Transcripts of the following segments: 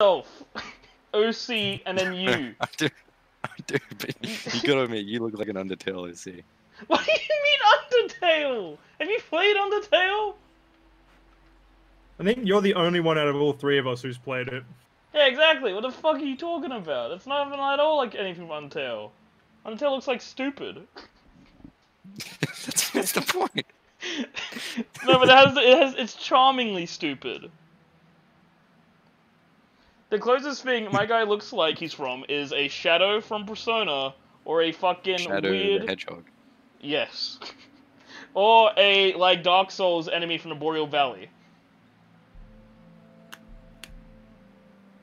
yourself, OC, and then you. I do, I do, but you gotta admit, you look like an Undertale OC. What do you mean Undertale? Have you played Undertale? I think you're the only one out of all three of us who's played it. Yeah, exactly. What the fuck are you talking about? It's not even at all like anything from Undertale. Undertale looks like stupid. that's, that's the point. no, but it has, it has it's charmingly stupid. The closest thing my guy looks like he's from is a shadow from Persona or a fucking Shadow weird Hedgehog. yes, or a like Dark Souls enemy from the Boreal Valley.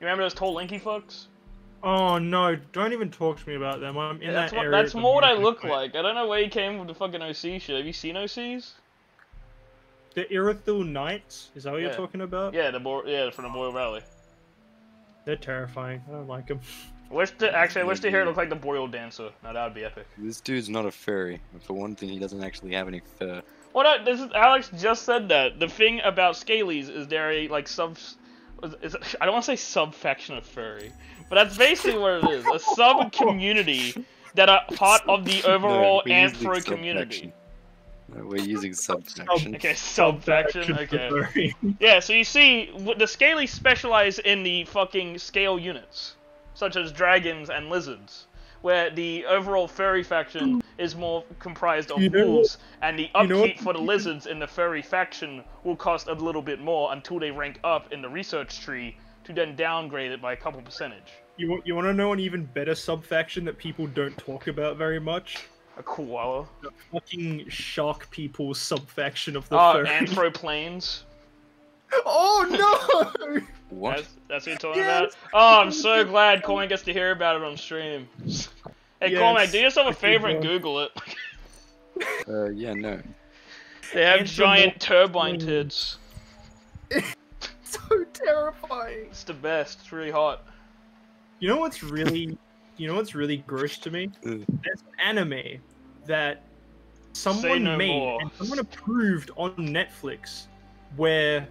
You remember those tall linky fucks? Oh no! Don't even talk to me about them. I'm in that's that what, area. that's more what I moment. look like. I don't know where you came with the fucking OC shit. Have you seen OCs? The Irithyll Knights. Is that what Yeah. you're talking about? Yeah, the Bor- yeah from the Boreal Valley. They're terrifying. I don't like them. I wish to actually I wish to hear it look like the Boreal Dancer. Now that would be epic. This dude's not a furry. For one thing, he doesn't actually have any fur. What I, this is Alex just said that the thing about scalies is they're a like sub. Is it, I don't want to say sub faction of furry, but that's basically what it is. A sub community that are part of the overall No, we're anthro community. Subfaction. No, we're using subfaction. Okay, sub faction. Faction Okay. Yeah, so you see, the scaly specialize in the fucking scale units, such as dragons and lizards, where the overall furry faction is more comprised of You know wolves, and the you know upkeep for the lizards in the furry faction will cost a little bit more until they rank up in the research tree to then downgrade it by a couple percentage. You you want to know an even better subfaction that people don't talk about very much? A koala. The fucking shark people subfaction of the Oh, furry. anthroplanes. oh no! What? That's, that's what you're talking Yes. about? Oh, I'm so glad Cormac gets to hear about it on stream. Hey, Yes, Cormac, do yourself a favor and. Google it. Uh, yeah, no. They have Anthropo- giant turbine tits. so terrifying. It's the best. It's really hot. You know what's really, you know what's really gross to me? Ugh. There's an anime that someone no made more. and someone approved on Netflix, where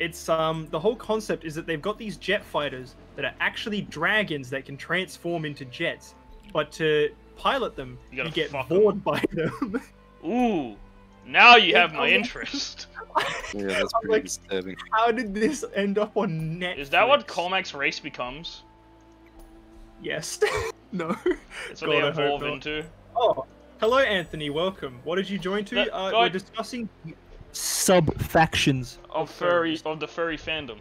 it's um the whole concept is that they've got these jet fighters that are actually dragons that can transform into jets, but to pilot them, You you, get fuck 'em. bored by them. Ooh. Now you have my interest. Yeah, that's pretty like- disturbing. How did this end up on Netflix? Is that what Cormac's race becomes? Yes. no. It's what God, I they evolve into. Oh, hello, Anthony. Welcome. What did you join to? That- uh, God- we're discussing sub factions Of furry of the furry fandom.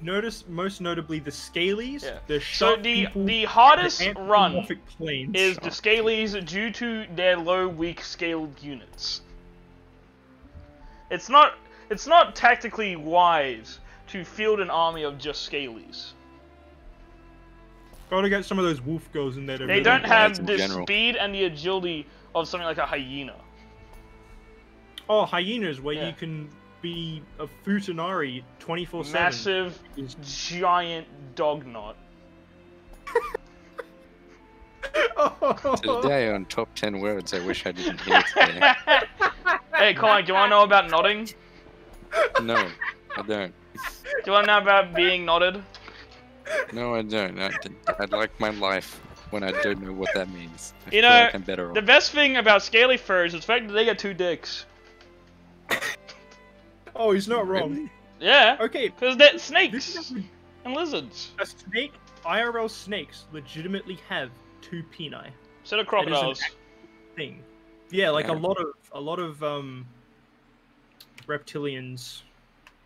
Notice most notably the scalies, Yeah. the So the people, the hardest the run planes. is the scalies due to their low weak scaled units. It's not it's not tactically wise to field an army of just scalies. Gotta get some of those wolf girls in there. To They really don't have the general. speed and the agility of something like a hyena. Oh, hyenas, where Yeah. you can be a futanari 24 7. Massive, giant dog knot. Today on Top 10 Words I Wish I Didn't Hear Today. hey, Colin, do you want to know about nodding? No, I don't. Do you want to know about being nodded? No, I don't. I, I like my life when I don't know what that means. I You know, like I'm better The off. best thing about scaly furs is the fact that they got two dicks. oh, he's not wrong. Yeah, Okay, because they're snakes and lizards. a snake. IRL snakes legitimately have two peni. Instead of That is an crocodiles. thing. Yeah, like Yeah. a lot of a lot of um reptilians.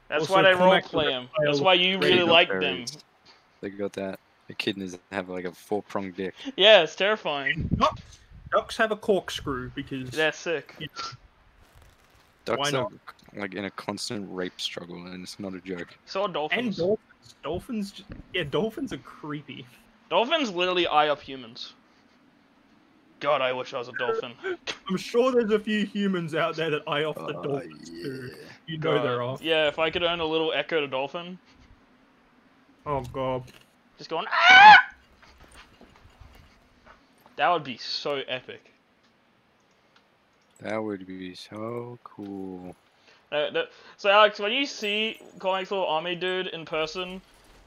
That's also why they Cormac the roleplay them. That's why you really got like them. Berries. They got that. The kidneys have like a four pronged dick. Yeah, it's terrifying. Ducks, ducks have a corkscrew because They're sick. Ducks Why are like in a constant rape struggle, and it's not a joke. So are and dolphins. dolphins. Dolphins, yeah, dolphins are creepy. Dolphins literally eye up humans. God, I wish I was a dolphin. I'm sure there's a few humans out there that eye off the Oh, dolphins too. yeah. You know God. there are. Yeah, if I could own a little Echo to dolphin, Oh god. just going ah! That would be so epic. That would be so cool. Uh, that- so Alex, when you see Cormac's Little Army Dude in person,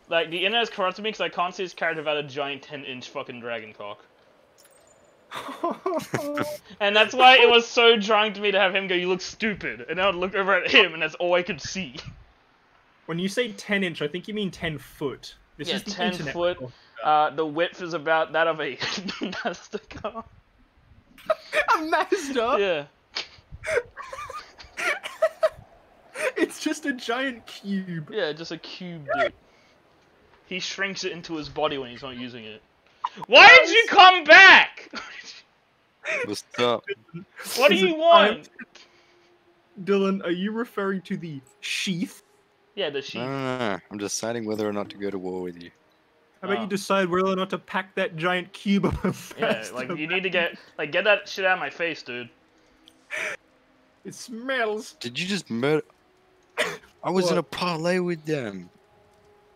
like the internet's corrupted me because I can't see his character without a giant 10 inch fucking dragon cock. And that's why it was so jarring to me to have him go, "You look stupid," and I would look over at him, and that's all I could see. When you say 10 inch, I think you mean 10 foot. This Yeah, is 10 internet. foot. Uh, the width is about that of a Mazda car. A Mazda? Yeah. It's just a giant cube. Yeah, just a cube dude. He shrinks it into his body when he's not using it. Why did you come back? What's up? what do Is you it want? Dylan, are you referring to the sheath? Yeah, the No, no, no. I'm deciding whether or not to go to war with you. How about Oh. you decide whether or not to pack that giant cube of a Yeah, like you need to get like get that shit out of my face, dude. It smells. Did you just murder? I was in a parlay with them.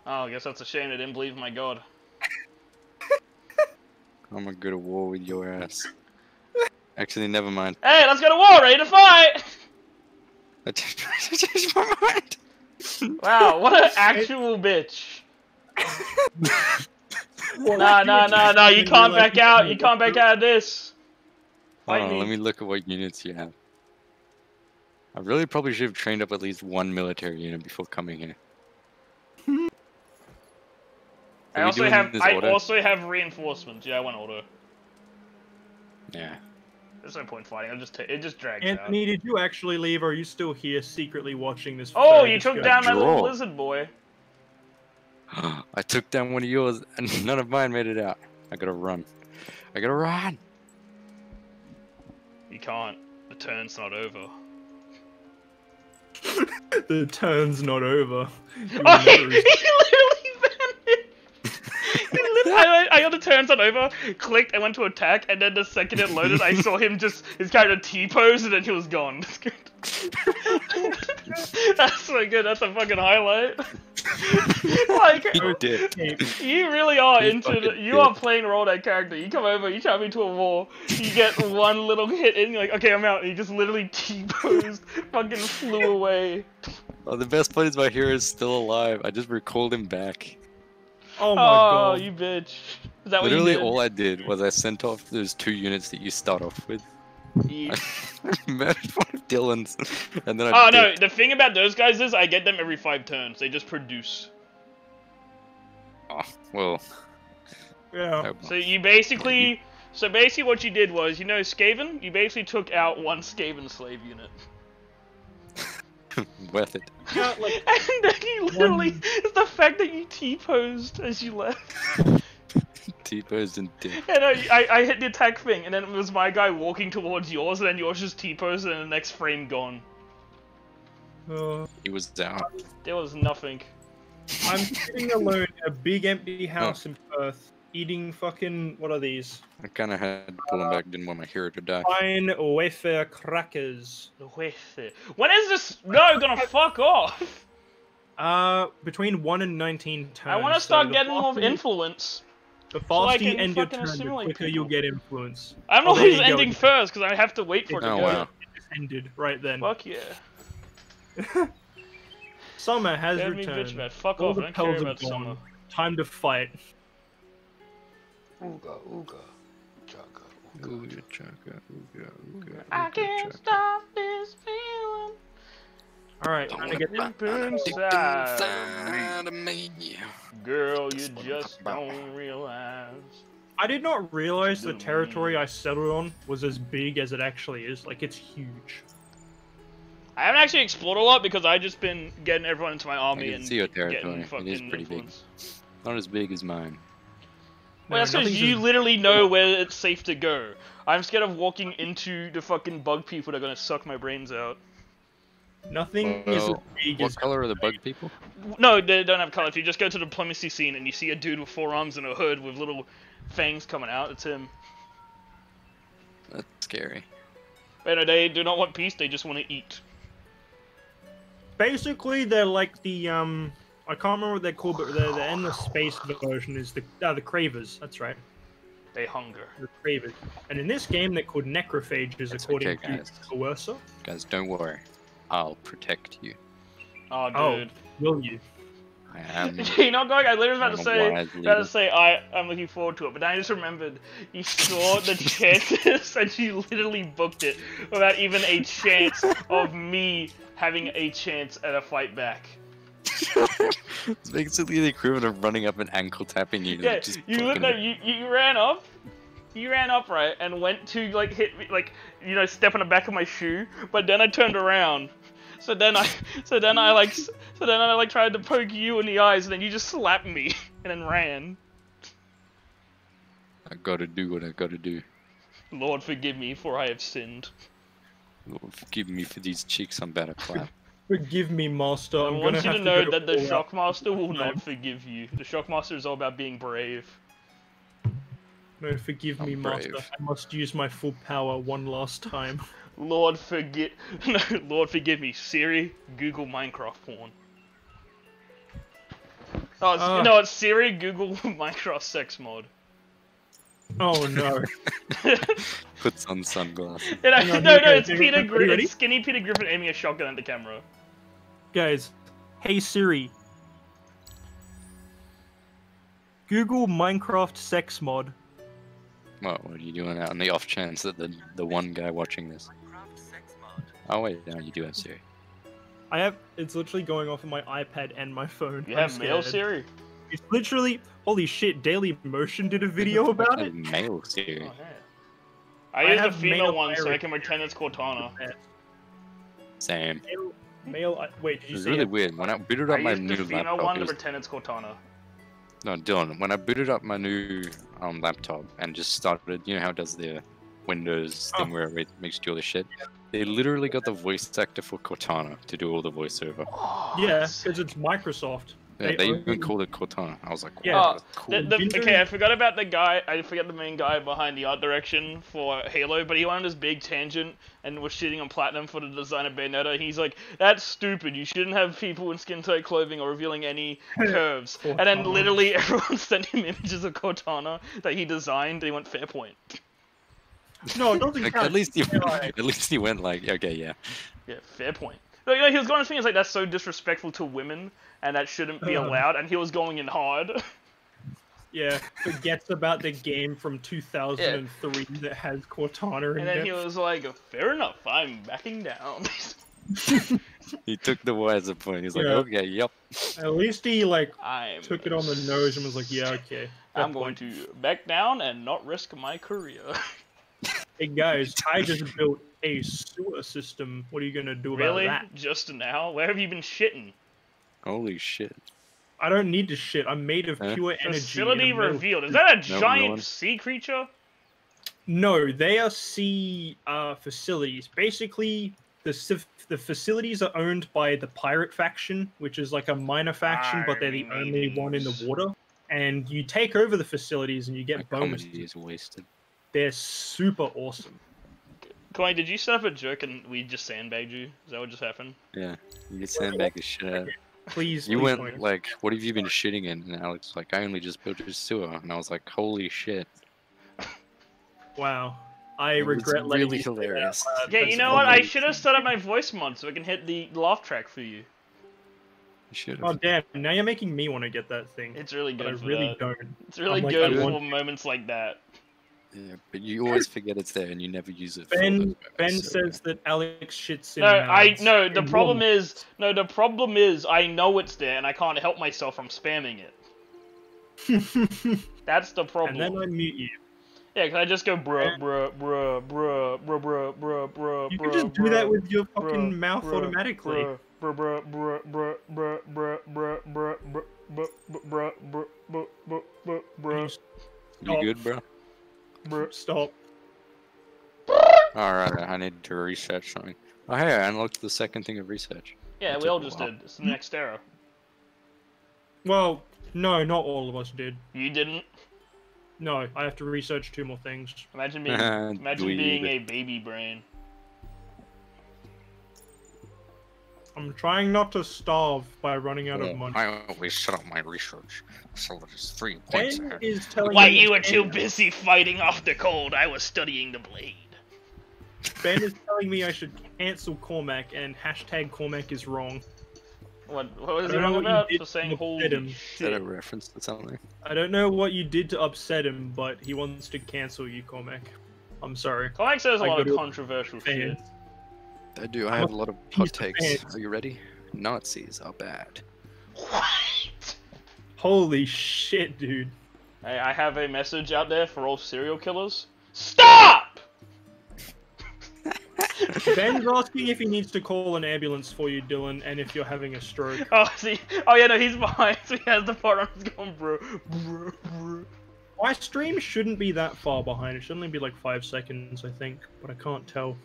Oh, I guess that's a shame I didn't believe my god. I'm gonna go to war with your ass. Actually, never mind. Hey, let's go to war, ready to fight! I changed my mind. Wow, what an actual bitch. Well, Nah, you nah, nah, nah, you can't like back out, you you can't back out of this. Hold on, let me look at what units you have. I really probably should have trained up at least one military unit before coming here. I Are we also have I order? also have reinforcements. Yeah, I went order. Yeah. There's no point fighting. I just ta- it just drags out. Anthony, did you actually leave, or are you still here secretly watching this? Oh, you took disgusting- down my little lizard boy. I took down one of yours and none of mine made it out. I gotta run. I gotta run. You can't. The turn's not over. The turn's not over. You Oh, he, he never- literally vanished. He lit- I, I got the turns on over, clicked, I went to attack, and then the second it loaded, I saw him just his character T pose, and then he was gone. That's good. That's so good. That's a fucking highlight. like You did. you really are You into the, you did. are playing role that character. You come over, you chop me to a wall, you get one little hit in, you're like, okay, I'm out. And you just literally T posed, fucking flew away. Oh, the best part is my hero is still alive. I just recalled him back. Oh my oh, god. you bitch. Is that Literally, what you did? all I did was I sent off those two units that you start off with. You- I murdered one of Dylan's, and then I. Oh no, the thing about those guys is I get them every five turns. They just produce. Oh, well, Yeah. So you basically, so basically what you did was, you know, Skaven. You basically took out one Skaven slave unit, worth it. Yeah, like, and then you literally, it's the fact that you T posed as you left. T-posed and dip. And I, I, I hit the attack thing, and then it was my guy walking towards yours, and then yours just T posed, and the next frame gone. uh, He was out. There was nothing. I'm sitting alone in a big empty house in Perth, eating fucking what are these? I kind of had to pull him back. Didn't want my hero to die. Fine wafer crackers. Wafer. When is this? No, gonna fuck off. Uh, between one and nineteen turns. I want to start the getting more influence. The so I faster you can end your turn, the assimilate quicker people. you'll get influence. I'm Oh, there always you go. ending first because I have to wait for it to Oh go. wow. It ended right then. Fuck yeah. Summer has Let me returned. bitch about. Fuck All off. the I don't care are about gone. summer. Time to fight. Ooga, ooga, chugga, ooga. Ooga, chugga, ooga, ooga, I ooga, can't chugga. stop this feeling All right, Don't time to wanna get deep Deep inside. inside of me. Girl, you That's what just don't realize. I did not realize the territory I settled on was as big as it actually is. Like, it's huge. I haven't actually explored a lot because I've just been getting everyone into my I army can and see your getting territory. It fucking is pretty big. Not as big as mine. Well, that's because you as- literally know where it's safe to go. I'm scared of walking into the fucking bug people that are gonna suck my brains out. Nothing is as big What as color are the bug people? No, they don't have color. If you just go to the diplomacy scene and you see a dude with four arms and a hood with little fangs coming out, it's him. That's scary. But no, they do not want peace. They just want to eat. basically they're like the um. I can't remember what they're called, but the the endless space version is the uh, the Cravers. That's right, They hunger. the Cravers. And in this game, they're called Necrophages, That's according okay, to guys. Coercer. Guys, don't worry. I'll protect you. Oh, Oh. dude. Will you? I am. you know, going. I literally was about to I'm say, about to say, I, I'm looking forward to it. But then I just remembered you saw the chances, and you literally booked it without even a chance of me having a chance at a fight back. It's basically the equivalent of running up and ankle tapping you. Yeah, just you fucking- no, you you ran up, you ran up right, and went to like hit me like you know step on the back of my shoe, but then I turned around. So then I, so then I like, so then I like tried to poke you in the eyes, and then you just slapped me and then ran. I gotta do what I gotta do. Lord forgive me, for I have sinned. Lord, forgive me for these cheeks I'm about to clap. Forgive me, master. I I'm want gonna you to to know go that the all out. Shockmaster will not forgive you. The Shockmaster is all about being brave. No, forgive me, I'm master. brave. I must use my full power one last time. Lord forgive, no, Lord forgive me. Siri, Google Minecraft porn. Oh, it's, Ah. no, it's Siri, Google Minecraft sex mod. Oh no. Puts on sunglasses. And I, Hang on, no, no, it's. Peter Griffin. It's skinny Peter Griffin aiming a shotgun at the camera. Guys, hey Siri. Google Minecraft sex mod. What, what are you doing out on the off chance that the the one guy watching this? Oh wait, no, you do have Siri. I have it's literally going off on my iPad and my phone. You I'm have mail. Siri. It's literally holy shit, Daily Motion did a video about it. Male Siri. Oh. I, I use the have female one so I can pretend it's Cortana. Same. Male, male I- wait, did you It's really it? weird. When I booted up I my use new the female laptop, one it to was pretend it's Cortana. No, Dylan, when I booted up my new um, laptop and just started, you know how it does the Windows thing Oh. where it makes you do all the shit? They literally got the voice actor for Cortana to do all the voiceover. Yeah, because it's Microsoft. Yeah, They they even called it Cortana. I was like, Yeah. wow, Oh, cool. The, the, okay, I forgot about the guy. I forget the main guy behind the art direction for Halo, but he went on this big tangent and was shitting on Platinum for the design of Bayonetta. He's like, "That's stupid. You shouldn't have people in skin tight clothing or revealing any curves." and then literally everyone sent him images of Cortana that he designed. They went fair point. No, it doesn't Like, count. at least he, Yeah, right. at least he went like, okay, yeah. Yeah, fair point. Like, you know, he was going to things like that's so disrespectful to women and that shouldn't be Uh. allowed, and he was going in hard. Yeah, forgets about the game from 2003 that has Cortana in and then it. he was like, "Fair enough. I'm backing down." He took the wiser point. He's like, Yeah. okay, yep. At least he like I'm took it on the nose and was like, "Yeah, okay." I'm fair going to back down and not risk my career. Hey guys, I just built a sewer system. What are you gonna do about that? really? Just now? Where have you been shitting? Holy shit. I don't need to shit. I'm made of Huh? pure energy. Facility and a metal- revealed. Is that a No, giant no one- sea creature? No, they are sea uh, facilities. Basically, the the facilities are owned by the pirate faction, which is like a minor faction, but they're the only one in the water. And you take over the facilities and you My get bonuses. comedy is wasted. They're super awesome. Koi, did you set up a joke and we just sandbagged you? Is that what just happened? Yeah. You get sandbag the shit out. Please, You please went don't. like, "What have you been shitting in?" And Alex was like, "I only just built a sewer," and I was like, "Holy shit!" Wow. I It regret letting really you say that out hilarious. Uh, loud. Okay, you know what? I should have set up my voice mod so I can hit the laugh track for you. You should Oh damn! Now you're making me want to get that thing. It's really but I good really that. don't. It's really I'm good I for moments like that. Yeah, but you always forget it's there and you never use it. Ben those Ben so- says that Alex shits in No, I no. The In problem one- is no. The problem is I know it's there and I can't help myself from spamming it. That's the problem. and then I mute you. Yeah, can I just go bruh bruh bruh bruh bruh bruh bruh bruh You bruh can just do that with your bruh, fucking mouth bruh, automatically. Bruh bruh bruh bruh bruh bruh bruh bruh bruh bruh bruh bruh bruh bruh bruh bruh You good, bro? Bruh. Stop. Alright, I need to research something. Oh, hey, I unlocked the second thing of research. Yeah, That we all just did. It's the next era. Well, no, not all of us did. You didn't. No, I have to research two more things. Imagine being imagine being a baby brain. I'm trying not to starve by running out of money. I always shut up my research, so there's three points Ben ahead. is telling While you were too busy fighting off the cold, I was studying the blade. Ben is telling me I should cancel Cormac and hashtag Cormac is wrong. What, what was I he don't know wrong what you about did for saying to holy upset him. Is that a reference to something? I don't know what you did to upset him, but he wants to cancel you, Cormac. I'm sorry. Cormac says a I lot of controversial shit. Fans. I do. I have a a lot of piece hot takes. Are you ready? Nazis are bad. What? Holy shit, dude. Hey, I have a message out there for all serial killers. Stop! Ben's asking if he needs to call an ambulance for you, Dylan, and if you're having a stroke. Oh, see. Oh, yeah, no, he's behind. So he has the part on his going, bro. bro, bro. My stream shouldn't be that far behind. It should only be like five seconds, I think, but I can't tell.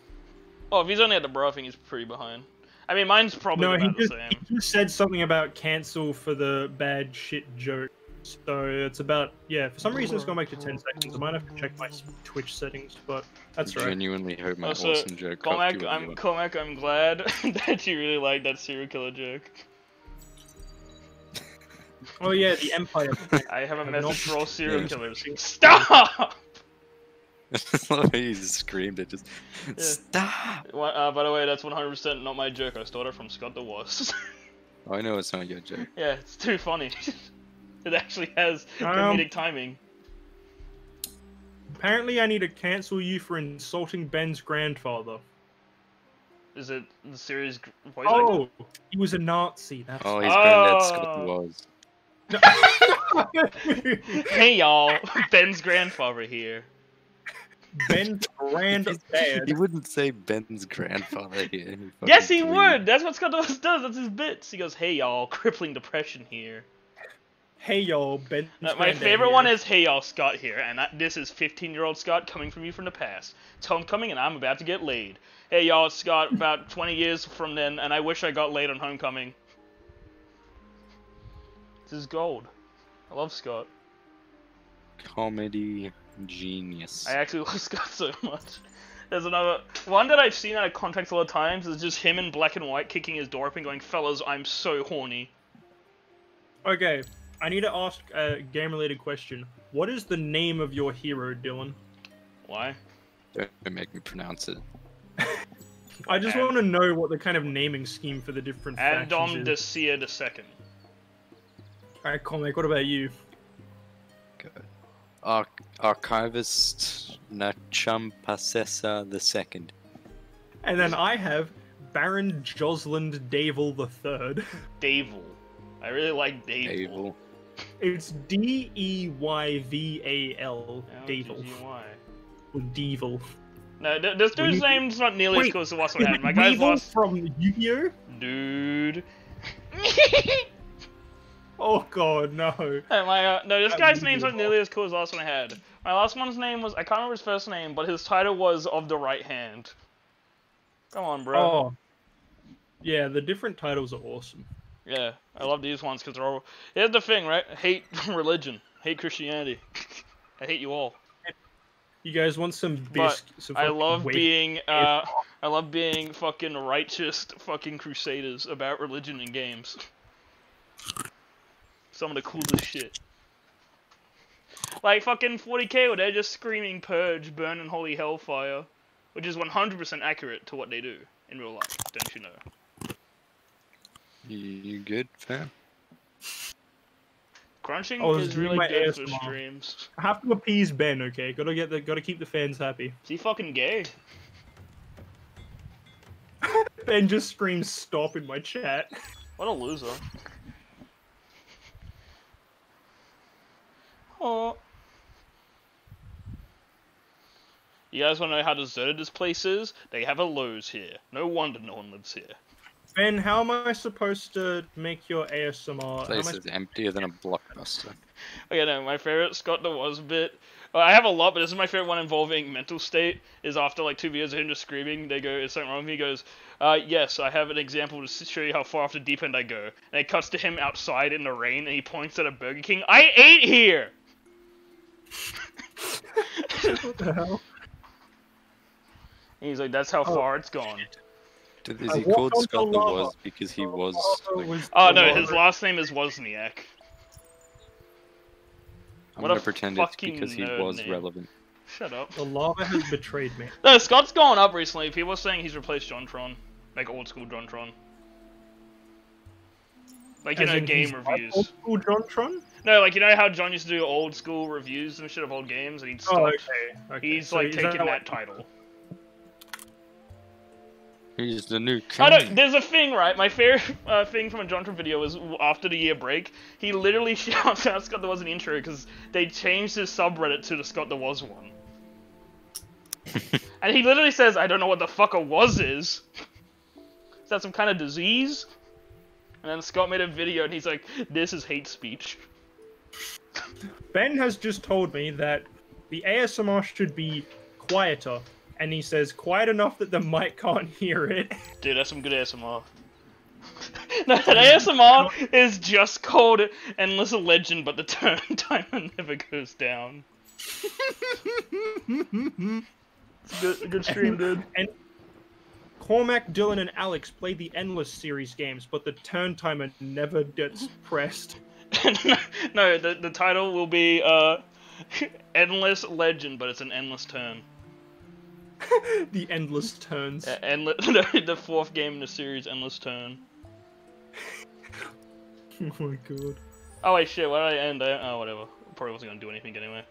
Oh, if he's only at the bro, I think he's pretty behind. I mean, mine's probably No, he the just, same. he just said something about cancel for the bad shit joke. So it's about yeah. For some reason, it's gone back to ten seconds. I might have to check my Twitch settings, but that's right. I right. genuinely hope my oh, Also, awesome joke cocked Cormac, you I'm anyone. Cormac, I'm glad that you really like that serial killer joke. Oh yeah, the Empire. I have a Have message no- for all serial Yeah. killers. Stop! he just screamed it. Just stop. Uh, by the way, that's 100% not my joke. I stole it from Scott the Woz. Oh, I know it's not your joke. yeah, it's too funny. it actually has Um, comedic timing. Apparently, I need to cancel you for insulting Ben's grandfather. Is it the series g- voice actor? Oh, he was a Nazi. That's Oh, his granddad Scott Oh. was. Hey y'all, Ben's grandfather here. Ben's granddad. He wouldn't say Ben's grandfather here. Yes, he dweeb. would. That's what Scott the Woz does. That's his bits. He goes, "Hey y'all, crippling depression here." Hey y'all, Ben's Uh, my favorite here. one is "Hey y'all, Scott here," and that, this is 15-year-old Scott coming from you from the past. It's homecoming, and I'm about to get laid. Hey y'all, it's Scott. About 20 years from then, and I wish I got laid on homecoming. This is gold. I love Scott. Comedy genius. I actually love Scott so much. There's another one that I've seen out of context a lot of times. Is just him in black and white kicking his door open, going, "Fellas, I'm so horny." Okay, I need to ask a game-related question. What is the name of your hero, Dylan? Why? Don't make me pronounce it. I just And- want to know what the kind of naming scheme for the different Andom factions de is. Sia the second. Alright, Cormac, what about you? Good. Ar- Archivist Nachampasesa the second. And then I have Baron Josland Davil the Third. Davel. I really like Davel. Abel. It's D E Y V A L. Oh, Davil. L-G-G-Y. Or Devil. No, th- this Were dude's you- name's not nearly as Wait, cool as the last Is one it My guy's Weevil last from Yu-Gi-Oh? dude. Oh god, no. Hey, my uh, no, this That guy's name's not nearly as cool as the last one I had. My last one's name was I can't remember his first name, but his title was of the right hand. Come on, bro. Oh. Yeah, the different titles are awesome. Yeah, I love these ones because they're all. Here's the thing, right? I hate religion, hate Christianity. I hate you all. You guys want some But bisc? some I love being uh, I love being fucking righteous fucking crusaders about religion and games. Some of the coolest shit. Like fucking 40k or they're just screaming purge, burn and holy hellfire, which is 100% accurate to what they do in real life, don't you know? You, you good, fam? Crunching Oh, this is is really my good for ASMR. streams. I have to appease Ben, okay? Gotta get the gotta keep the fans happy. Is he fucking gay? Ben just screams stop in my chat. What a loser. Oh. You guys want to know how deserted this place is? They have a Lowe's here. No wonder no one lives here. Ben, how am I supposed to make your ASMR? How am Place is emptier than a blockbuster. Okay, no, my favorite Scott the Woz bit. Uh, I have a lot, but this is my favorite one involving mental state. Is after like two videos of him just screaming, they go, "Is something wrong?" He goes, uh, "Yes, I have an example to show you how far off the deep end I go." And it cuts to him outside in the rain, and he points at a Burger King. I ate here. What the hell? And he's like, "That's how Oh. far it's gone." Did- Is he walked called Scott the. Woz because he was like, was Oh no, lava. his last name is Wozniak. I'm What gonna pretend it's because he was name. relevant. Shut up. The lava has betrayed me. No, Scott's gone up recently. People are saying he's replaced JonTron, like old school JonTron. Like you As know, game he's reviews. Old school Jontron? No, like you know how John used to do old school reviews and shit of old games, and he'd stop. Oh, okay. okay. He's So like taking that, what- title. He's the new I don't. There's a thing, right? My favorite uh, thing from a Jontron video Woz w- after the year break, he literally shouts out Scott the Woz an intro because they changed his subreddit to the Scott the Woz one, and he literally says, "I don't know what the fuck a was is." Is that some kind of disease? And then Scott made a video and he's like, "This is hate speech." Ben has just told me that the ASMR should be quieter, and he says quiet enough that the mic can't hear it. Dude, that's some good ASMR. no, that ASMR is just called Endless a Legend, but the turn timer never goes down. It's a good, a good stream, dude. And Cormac, Dylan, and Alex play the Endless series games, but the turn timer never gets pressed. no, the, the title will be uh, Endless Legend, but it's an endless turn. the endless turns. Uh, endless, the, fourth game in the series, Endless Turn. Oh my god. Oh wait, shit, why did I end? I, oh, whatever. Probably wasn't gonna do anything anyway.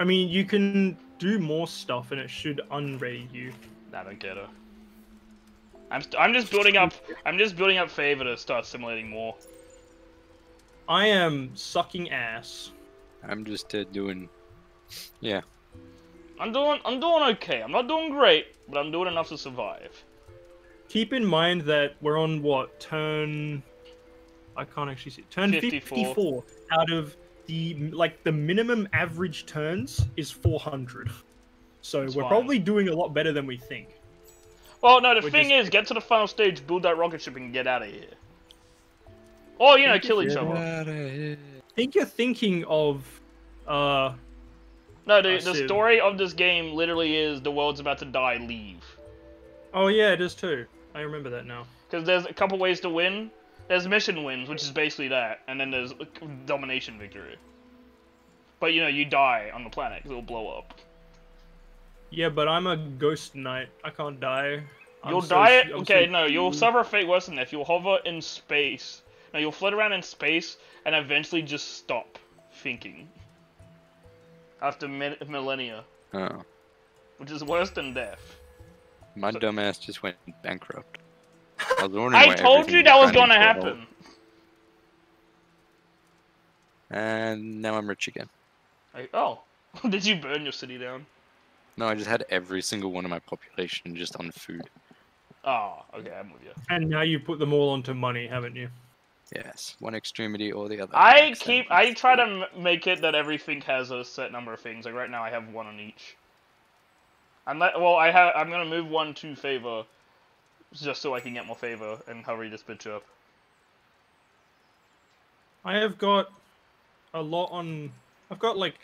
I mean, you can do more stuff, and it should unready you. I don't get her. I'm, st- I'm just building up. I'm just building up favor to start simulating more. I am sucking ass. I'm just uh, doing. Yeah. I'm doing. I'm doing okay. I'm not doing great, but I'm doing enough to survive. Keep in mind that we're on what turn? I can't actually see. Turn 54. 54 out of the like the minimum average turns is 400. So That's we're fine. probably doing a lot better than we think. Well, no. The We're thing just- is, get to the final stage, build that rocket ship, and get out of here. Or you know, kill each other. I think you're thinking of uh No, I the, the story of this game literally is the world's about to die. Leave. oh yeah, it is too. I remember that now. Because there's a couple ways to win. There's mission wins, which is basically that, and then there's domination victory. But you know, you die on the planet, because it'll blow up. Yeah, but I'm a ghost knight. I can't die. You'll so- die. I'm okay, so- no, you'll suffer a fate worse than that. You'll hover in space. No, you'll float around in space and eventually just stop thinking. After millennia, Oh. which is worse than death. My So- dumbass just went bankrupt. I, was I told you that was gonna into a hole. happen. And now I'm rich again. Like, oh, did you burn your city down? No, I just had every single one of my population just on food. Oh, okay, I'm with you. And now you put them all onto money, haven't you? Yes, one extremity or the other. I keep. I try to make it that everything has a set number of things. Like right now, I have one on each. I'm not, well, I have. I'm gonna move one to favor, just so I can get more favor and hurry this bitch up. I have got a lot on. I've got like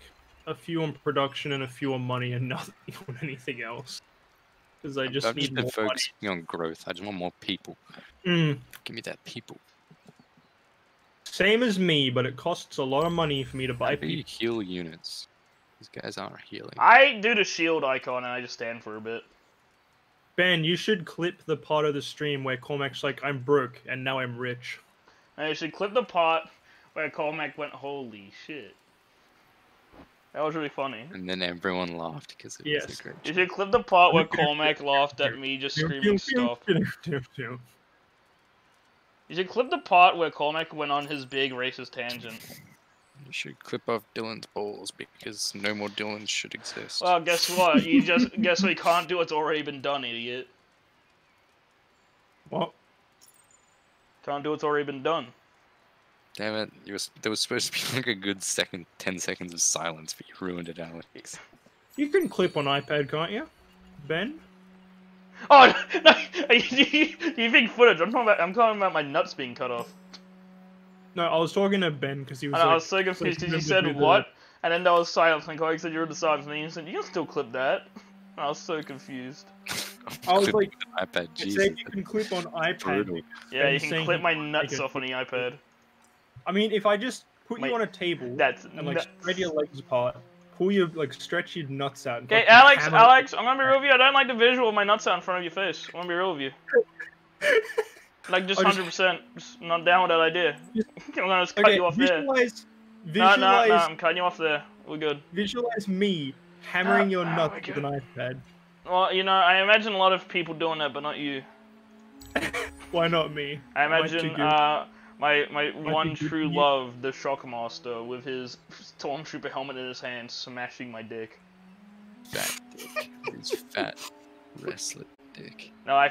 a few on production and a few on money and nothing on anything else. Because I just I've need just been more focusing on growth. I just want more people. Mm, Give me that people. same as me, but it costs a lot of money for me to buy How do you people. heal units? These guys aren't healing. I do the shield icon and I just stand for a bit. Ben, you should clip the part of the stream where Cormac's like, "I'm broke and now I'm rich." And you should clip the part where Cormac went, "Holy shit!" That was really funny. And then everyone laughed because it Yes. was a great. You should clip the part where Cormac laughed at me just screaming stuff. You You should clip the part where Cormac went on his big racist tangent. You should clip off Dylan's balls because no more Dylans should exist. Well, guess what? You just guess we can't do what's already been done, idiot. What? Can't do what's already been done. Damn it! You was, there was supposed to be like a good second, ten seconds of silence, but you ruined it, Alex. You can clip on iPad, can't you, Ben? Oh no! you, you think footage? I'm talking about. I'm talking about my nuts being cut off. No, I was talking to Ben because he was I, like, I was so confused because you said to do what, and then there was silence, and Corey said you were the silence, and then you said you can still clip that. And I was so confused. I was Clip like, iPad, Jesus, you can clip on iPad. brutal. Yeah, you can clip my nuts off on the iPad. I mean, if I just put Wait, you on a table That's and like nuts. spread your legs apart, pull your like stretch your nuts out. Okay, Alex, Alex, I'm gonna be real with you. I don't like the visual of my nuts out in front of your face. I'm gonna be real with you. Like just hundred percent, not down with that idea. Just- I'm gonna just cut Okay, you off there. visualize, No, no, no, I'm cutting you off there. We're good. visualize me hammering Ah, your ah, nuts with an iPad. Well, you know, I imagine a lot of people doing that, but not you. Why not me? I Am I imagine uh, my my I one true you? love, the Shockmaster, with his stormtrooper helmet in his hand, smashing my dick. Fat dick. His fat wrestler dick. No, I